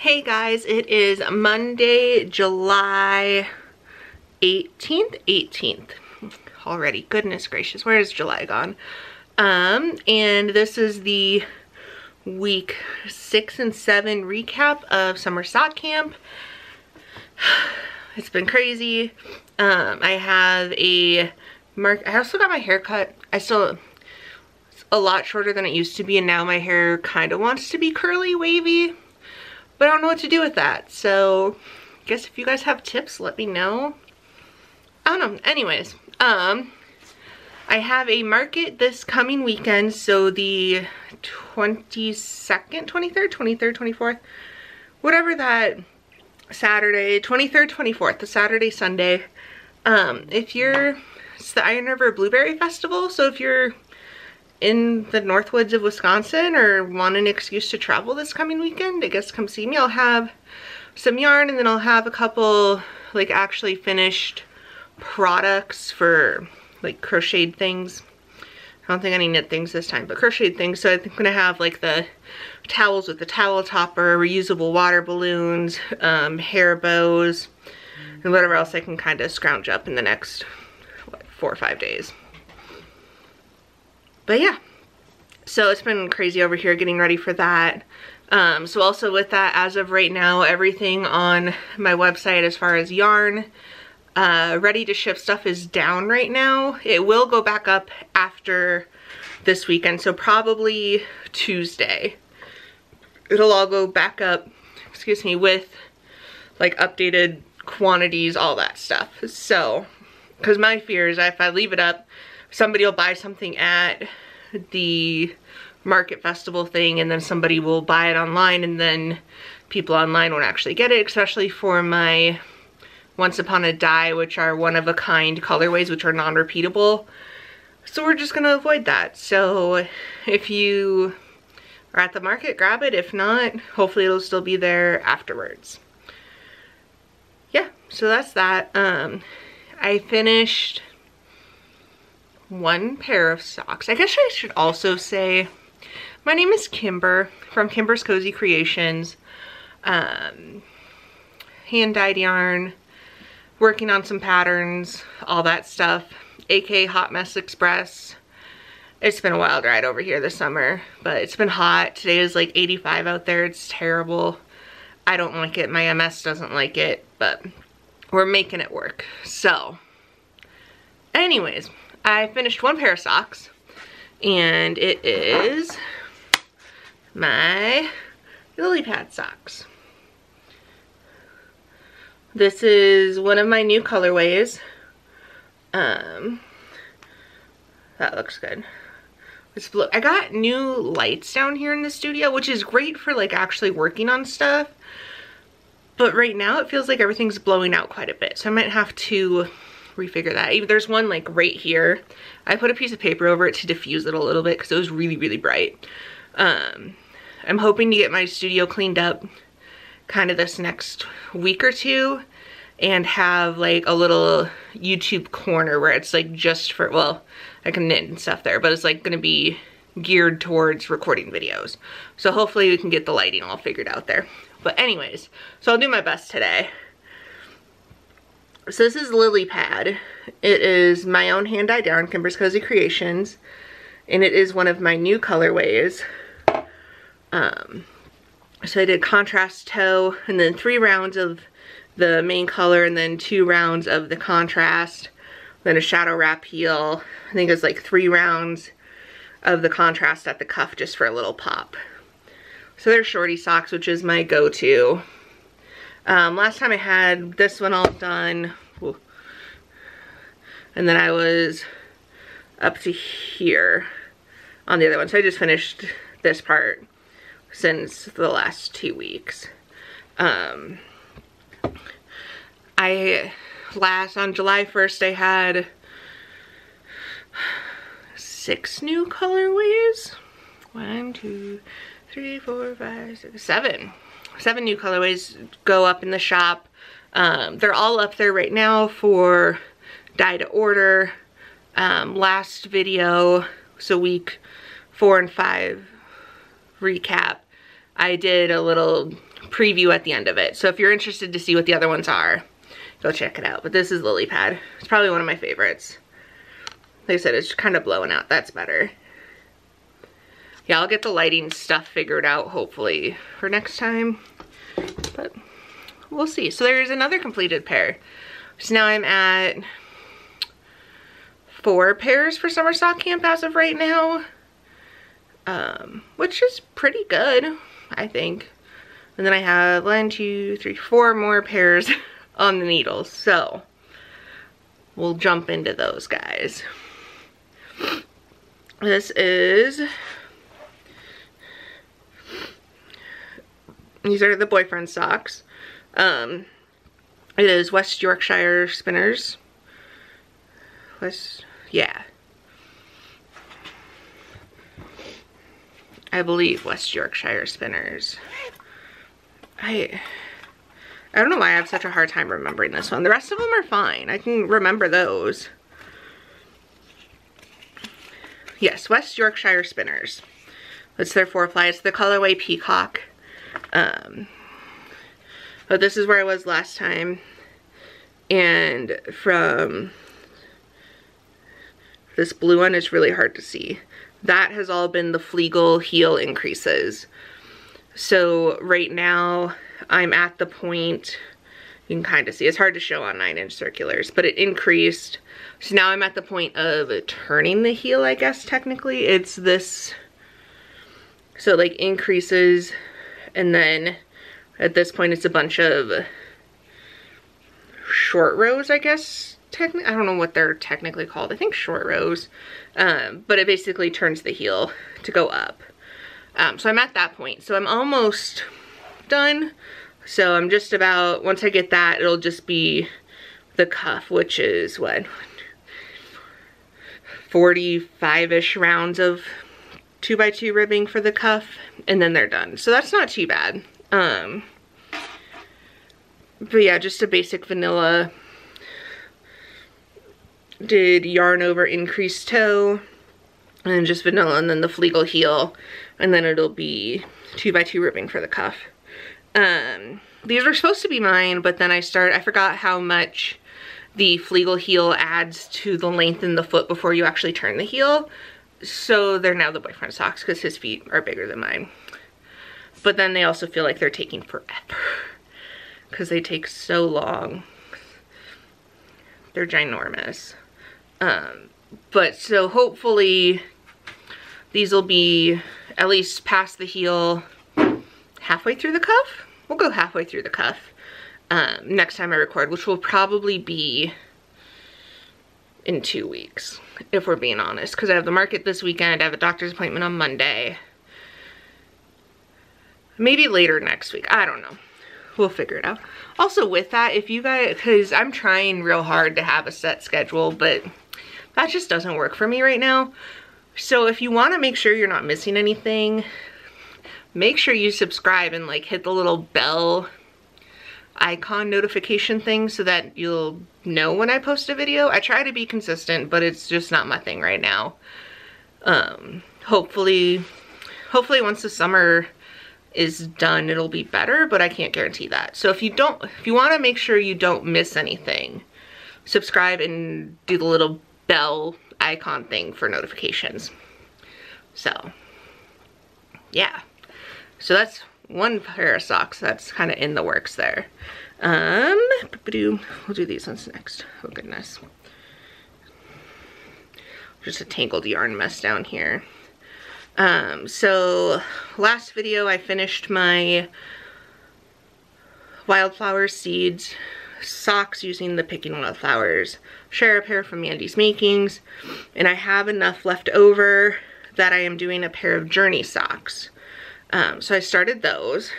Hey guys, it is Monday, July 18th, 18th already. Goodness gracious, where is July gone? Um, and this is the week six and seven recap of summer sock camp. It's been crazy. Um, I have a mark. I also got my hair cut. I still, it's a lot shorter than it used to be and now my hair kind of wants to be curly, wavy but I don't know what to do with that. So I guess if you guys have tips, let me know. I don't know. Anyways, um, I have a market this coming weekend. So the 22nd, 23rd, 23rd, 24th, whatever that Saturday, 23rd, 24th, the Saturday, Sunday. Um, if you're, it's the Iron River Blueberry Festival. So if you're in the Northwoods of Wisconsin or want an excuse to travel this coming weekend, I guess come see me. I'll have some yarn and then I'll have a couple like actually finished products for like crocheted things. I don't think any knit things this time, but crocheted things. So I think I'm gonna have like the towels with the towel topper, reusable water balloons, um, hair bows, and whatever else I can kind of scrounge up in the next what, four or five days but yeah, so it's been crazy over here getting ready for that. Um, so also with that, as of right now, everything on my website as far as yarn, uh, ready to ship stuff is down right now. It will go back up after this weekend, so probably Tuesday. It'll all go back up, excuse me, with like updated quantities, all that stuff. So, because my fear is if I leave it up, somebody will buy something at the market festival thing and then somebody will buy it online and then people online won't actually get it, especially for my Once Upon a Die, which are one of a kind colorways, which are non-repeatable. So we're just gonna avoid that. So if you are at the market, grab it. If not, hopefully it'll still be there afterwards. Yeah, so that's that. Um, I finished one pair of socks. I guess I should also say, my name is Kimber from Kimber's Cozy Creations. Um, hand dyed yarn, working on some patterns, all that stuff. AK Hot Mess Express. It's been a wild ride over here this summer, but it's been hot. Today is like 85 out there. It's terrible. I don't like it. My MS doesn't like it, but we're making it work. So, anyways, I finished one pair of socks and it is my lily pad socks. This is one of my new colorways. Um, that looks good. I got new lights down here in the studio, which is great for like actually working on stuff. But right now it feels like everything's blowing out quite a bit. So I might have to refigure that. There's one like right here. I put a piece of paper over it to diffuse it a little bit because it was really, really bright. Um, I'm hoping to get my studio cleaned up kind of this next week or two and have like a little YouTube corner where it's like just for, well, I can knit and stuff there, but it's like gonna be geared towards recording videos. So hopefully we can get the lighting all figured out there. But anyways, so I'll do my best today. So this is Lily Pad. It is my own hand-dyed yarn, Kimber's Cozy Creations. And it is one of my new colorways. Um, so I did contrast toe and then three rounds of the main color and then two rounds of the contrast. Then a shadow wrap heel. I think it was like three rounds of the contrast at the cuff just for a little pop. So there's shorty socks, which is my go-to. Um, last time I had this one all done, and then I was up to here on the other one. So I just finished this part since the last two weeks. Um, I, last, on July 1st, I had six new colorways. One, two, three, four, five, six, seven seven new colorways go up in the shop. Um, they're all up there right now for dye to order. Um, last video, so week four and five recap, I did a little preview at the end of it. So if you're interested to see what the other ones are, go check it out. But this is Lily Pad. It's probably one of my favorites. Like I said, it's kind of blowing out. That's better. Yeah, I'll get the lighting stuff figured out, hopefully, for next time. But we'll see. So there's another completed pair. So now I'm at four pairs for summer sock camp as of right now. Um, which is pretty good, I think. And then I have one, two, three, four more pairs on the needles. So we'll jump into those guys. This is, these are the boyfriend socks. Um, it is West Yorkshire Spinners. West, yeah. I believe West Yorkshire Spinners. I I don't know why I have such a hard time remembering this one. The rest of them are fine. I can remember those. Yes, West Yorkshire Spinners. That's their four ply. It's the colorway Peacock. Um, but this is where I was last time. And from this blue one, it's really hard to see. That has all been the Fleegle heel increases. So right now I'm at the point, you can kind of see, it's hard to show on 9 inch circulars, but it increased. So now I'm at the point of turning the heel, I guess, technically. It's this, so like increases, and then at this point it's a bunch of short rows, I guess, technically. I don't know what they're technically called. I think short rows. Um, but it basically turns the heel to go up. Um, so I'm at that point. So I'm almost done. So I'm just about, once I get that, it'll just be the cuff, which is what, 45-ish rounds of 2x2 ribbing for the cuff, and then they're done. So that's not too bad. Um, but yeah, just a basic vanilla. Did yarn over increased toe, and just vanilla, and then the Fleegle heel, and then it'll be 2x2 ribbing for the cuff. Um, these were supposed to be mine, but then I start, I forgot how much the Fleegle heel adds to the length in the foot before you actually turn the heel. So they're now the boyfriend socks because his feet are bigger than mine. But then they also feel like they're taking forever because they take so long. They're ginormous. Um, but so hopefully these will be at least past the heel halfway through the cuff. We'll go halfway through the cuff um, next time I record, which will probably be in two weeks, if we're being honest, because I have the market this weekend, I have a doctor's appointment on Monday. Maybe later next week, I don't know. We'll figure it out. Also with that, if you guys, because I'm trying real hard to have a set schedule, but that just doesn't work for me right now. So if you want to make sure you're not missing anything, make sure you subscribe and like hit the little bell icon notification thing so that you'll know when I post a video. I try to be consistent, but it's just not my thing right now. Um, hopefully, hopefully once the summer is done, it'll be better, but I can't guarantee that. So if you don't, if you want to make sure you don't miss anything, subscribe and do the little bell icon thing for notifications. So, yeah. So that's one pair of socks that's kind of in the works there. Um, we'll do these ones next. Oh goodness. Just a tangled yarn mess down here. Um, so last video I finished my wildflower seeds socks using the Picking Wildflowers share a pair from Mandi's Makings and I have enough left over that I am doing a pair of Journey socks. Um, so I started those.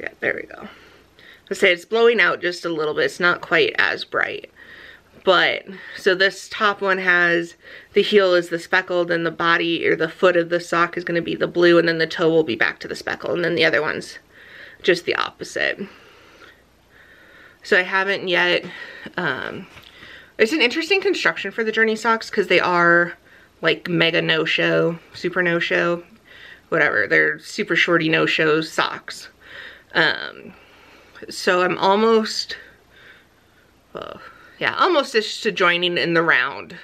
Yeah, there we go. I say it's blowing out just a little bit. It's not quite as bright. But, so this top one has, the heel is the speckled and the body or the foot of the sock is going to be the blue and then the toe will be back to the speckle. And then the other one's just the opposite. So I haven't yet, um, it's an interesting construction for the Journey socks because they are like mega no-show, super no-show. whatever. They're super shorty no-show socks. Um, so I'm almost, well, yeah, almost just to joining in the round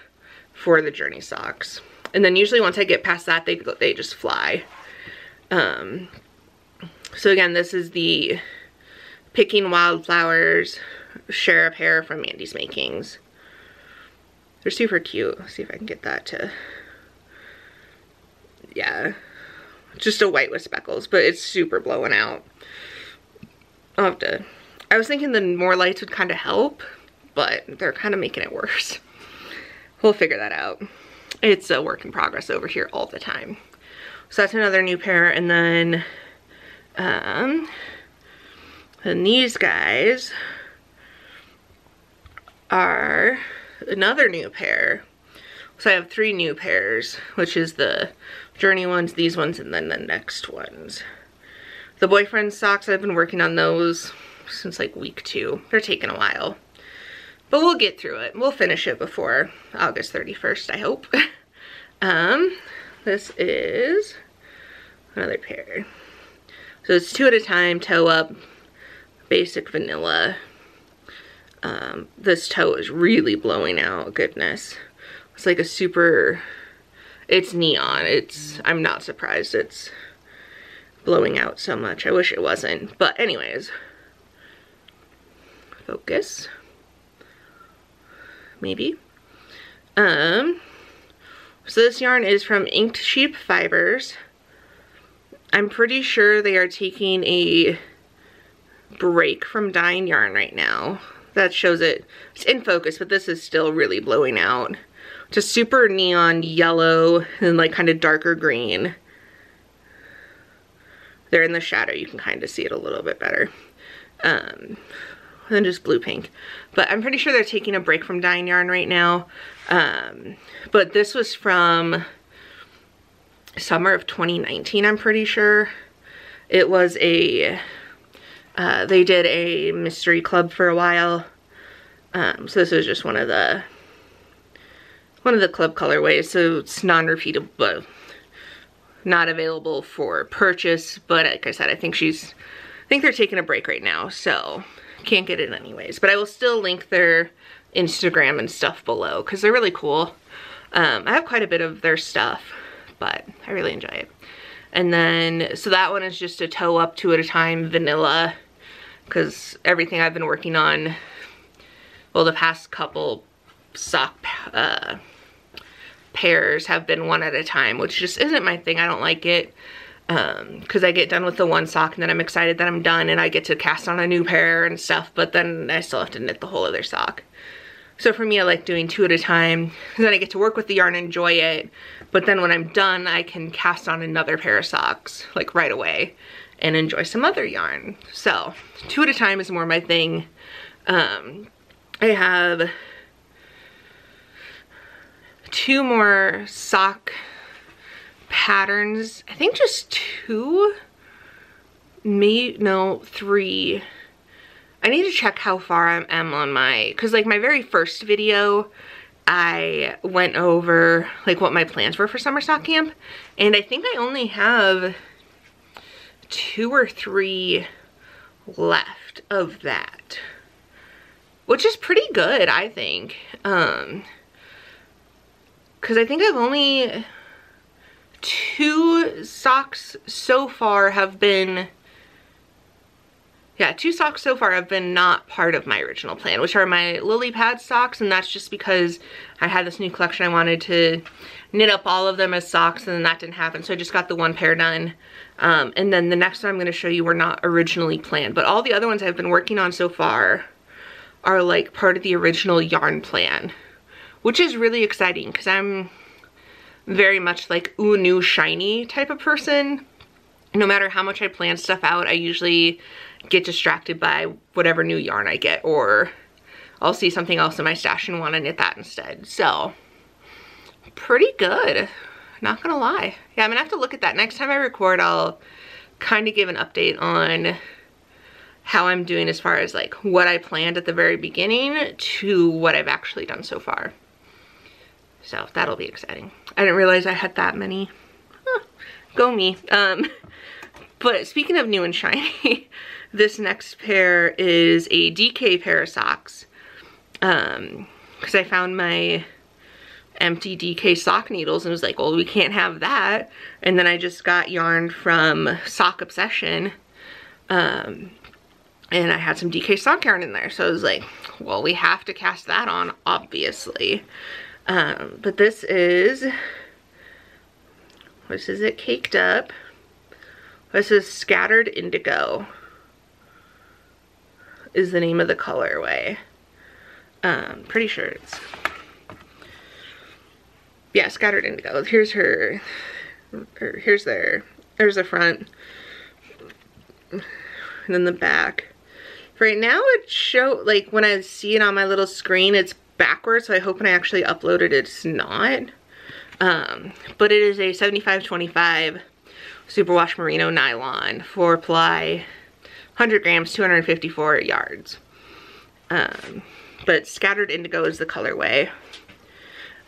for the Journey socks. And then usually once I get past that, they, they just fly. Um, so again, this is the Picking Wildflowers Share a Pair from Mandi's Makings. They're super cute. Let's see if I can get that to, yeah, just a white with speckles, but it's super blowing out. I'll have to, I was thinking the more lights would kind of help, but they're kind of making it worse. We'll figure that out. It's a work in progress over here all the time. So that's another new pair. And then, um, and these guys are another new pair. So I have three new pairs, which is the Journey ones, these ones, and then the next ones. The boyfriend socks, I've been working on those since like week two. They're taking a while. But we'll get through it. We'll finish it before August 31st, I hope. um, this is another pair. So it's two at a time, toe up, basic vanilla. Um, this toe is really blowing out, goodness. It's like a super, it's neon. It's, I'm not surprised it's blowing out so much. I wish it wasn't. But anyways, focus. Maybe. Um, so this yarn is from Inked Sheep Fibers. I'm pretty sure they are taking a break from dyeing yarn right now. That shows it, it's in focus, but this is still really blowing out. Just super neon yellow and like kind of darker green. They're in the shadow, you can kind of see it a little bit better. Um, than just blue pink. But I'm pretty sure they're taking a break from dyeing yarn right now. Um, but this was from summer of 2019, I'm pretty sure. It was a, uh, they did a mystery club for a while. Um, so this was just one of the, one of the club colorways. So it's non-repeatable, not available for purchase. But like I said, I think she's, I think they're taking a break right now. So can't get it anyways. But I will still link their Instagram and stuff below because they're really cool. Um, I have quite a bit of their stuff, but I really enjoy it. And then, so that one is just a toe up two at a time vanilla because everything I've been working on, well, the past couple sock uh, pairs have been one at a time, which just isn't my thing. I don't like it because um, I get done with the one sock and then I'm excited that I'm done and I get to cast on a new pair and stuff, but then I still have to knit the whole other sock. So for me, I like doing two at a time. Then I get to work with the yarn, and enjoy it. But then when I'm done, I can cast on another pair of socks, like right away, and enjoy some other yarn. So two at a time is more my thing. Um, I have two more sock patterns. I think just two, me, no, three. I need to check how far I am on my, cause like my very first video, I went over like what my plans were for summer sock camp. And I think I only have two or three left of that, which is pretty good, I think. Um, cause I think I've only, two socks so far have been yeah, two socks so far have been not part of my original plan, which are my lily pad socks, and that's just because I had this new collection. I wanted to knit up all of them as socks, and that didn't happen, so I just got the one pair done. Um, and then the next one I'm going to show you were not originally planned, but all the other ones I've been working on so far are like part of the original yarn plan, which is really exciting because I'm very much like ooh new shiny type of person. No matter how much I plan stuff out, I usually get distracted by whatever new yarn I get or I'll see something else in my stash and want to knit that instead. So pretty good, not gonna lie. Yeah, I'm gonna have to look at that. Next time I record, I'll kind of give an update on how I'm doing as far as like what I planned at the very beginning to what I've actually done so far. So that'll be exciting. I didn't realize I had that many. Huh. go me. Um, but speaking of new and shiny, this next pair is a DK pair of socks. Um, cause I found my empty DK sock needles and was like, well, we can't have that. And then I just got yarn from Sock Obsession. Um, and I had some DK sock yarn in there. So I was like, well, we have to cast that on, obviously. Um, but this is, this is it caked up. This is Scattered Indigo is the name of the colorway. Um, pretty sure it's yeah, scattered indigo. Here's her, her here's their, there's the front, and then the back. Right now it show, like when I see it on my little screen, it's backwards, so I hope when I actually upload it, it's not. Um, but it is a 7525 superwash merino nylon, four ply, 100 grams, 254 yards. Um, but scattered indigo is the colorway.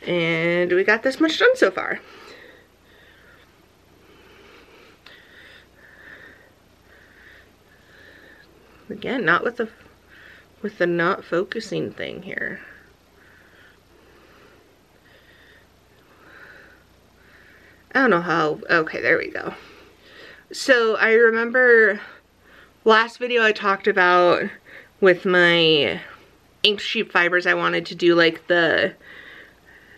And we got this much done so far. Again, not with the with the not focusing thing here. I don't know how, okay, there we go. So I remember last video I talked about with my Inked Sheep Fibers, I wanted to do like the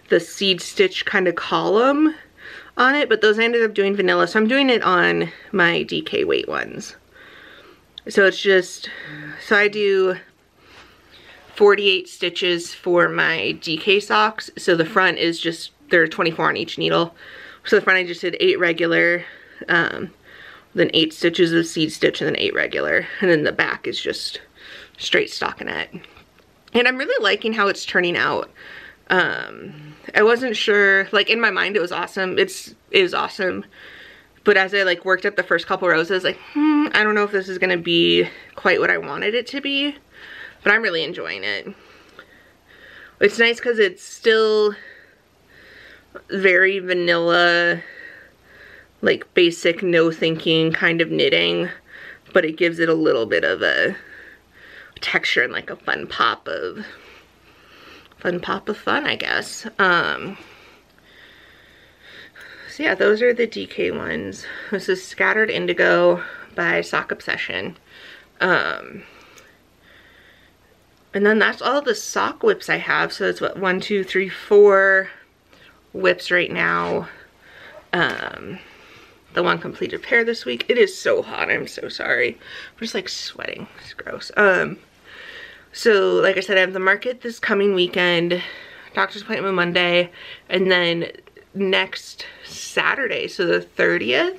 the seed stitch kind of column on it, but those I ended up doing vanilla. So I'm doing it on my DK weight ones. So it's just, so I do 48 stitches for my DK socks. So the front is just, there are 24 on each needle. So the front I just did eight regular, um, then eight stitches of seed stitch and then eight regular. And then the back is just straight stockinette. And I'm really liking how it's turning out. Um, I wasn't sure, like in my mind it was awesome. It's, it was awesome. But as I like worked up the first couple rows, I was like, hmm, I don't know if this is gonna be quite what I wanted it to be. But I'm really enjoying it. It's nice because it's still very vanilla, like basic no thinking kind of knitting. But it gives it a little bit of a texture and like a fun pop of fun pop of fun, I guess. Um, so yeah, those are the DK ones. This is Scattered Indigo by Sock Obsession. Um, and then that's all the sock WIPs I have. So it's what, one, two, three, four WIPs right now. Um, the one completed pair this week. It is so hot. I'm so sorry. I'm just like sweating. It's gross. Um, so like I said, I have the market this coming weekend, doctor's appointment Monday, and then next Saturday, so the 30th,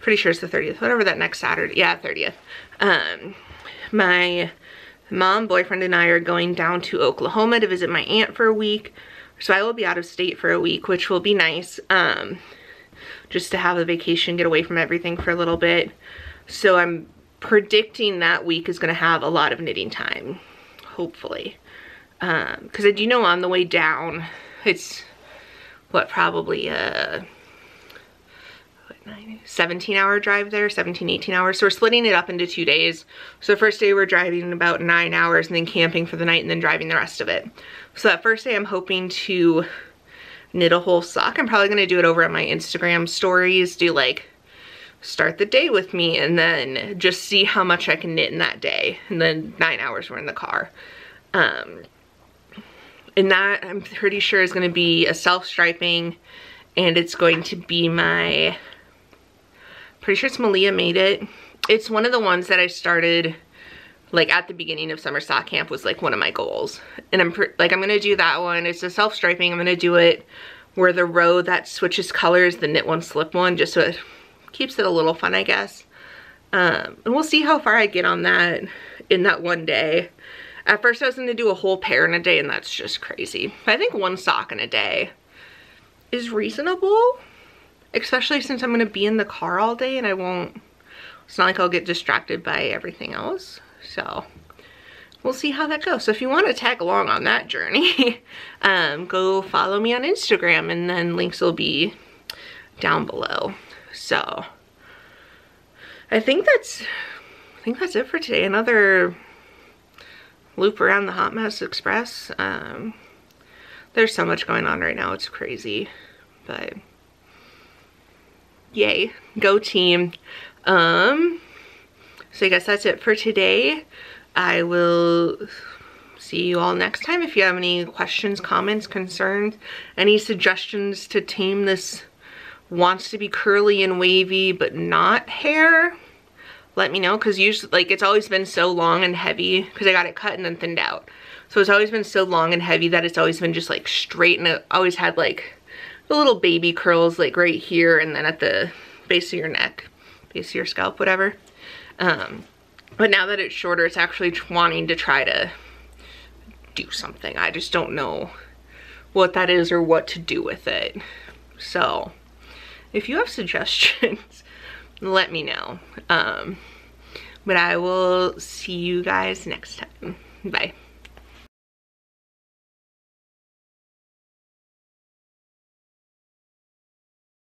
pretty sure it's the 30th, whatever that next Saturday, yeah, 30th. Um, my mom, boyfriend, and I are going down to Oklahoma to visit my aunt for a week. So I will be out of state for a week, which will be nice. Um, just to have a vacation, get away from everything for a little bit. So I'm predicting that week is gonna have a lot of knitting time, hopefully. Um, cause I do know on the way down, it's what, probably a 17 hour drive there, 17, 18 hours. So we're splitting it up into two days. So first day we're driving about nine hours and then camping for the night and then driving the rest of it. So that first day I'm hoping to knit a whole sock. I'm probably gonna do it over at my Instagram stories, do like start the day with me and then just see how much I can knit in that day. And then nine hours we're in the car. Um, and that I'm pretty sure is gonna be a self-striping and it's going to be my, pretty sure it's Malia made it. It's one of the ones that I started like at the beginning of summer sock camp was like one of my goals. And I'm like, I'm gonna do that one. It's a self-striping. I'm gonna do it where the row that switches colors, the knit one, slip one, just so it keeps it a little fun, I guess. Um, and we'll see how far I get on that in that one day. At first I was gonna do a whole pair in a day and that's just crazy. I think one sock in a day is reasonable, especially since I'm gonna be in the car all day and I won't, it's not like I'll get distracted by everything else. So we'll see how that goes. So if you want to tag along on that journey, um, go follow me on Instagram and then links will be down below. So I think that's I think that's it for today. Another loop around the Hot Mess Express. Um, there's so much going on right now. It's crazy. But yay. Go team. Um, so I guess that's it for today. I will see you all next time. If you have any questions, comments, concerns, any suggestions to tame this wants to be curly and wavy but not hair, let me know because usually like it's always been so long and heavy because I got it cut and then thinned out. So it's always been so long and heavy that it's always been just like straight and it always had like the little baby curls like right here and then at the base of your neck, base of your scalp, whatever. Um, but now that it's shorter, it's actually wanting to try to do something. I just don't know what that is or what to do with it. So if you have suggestions, let me know. Um, but I will see you guys next time. Bye.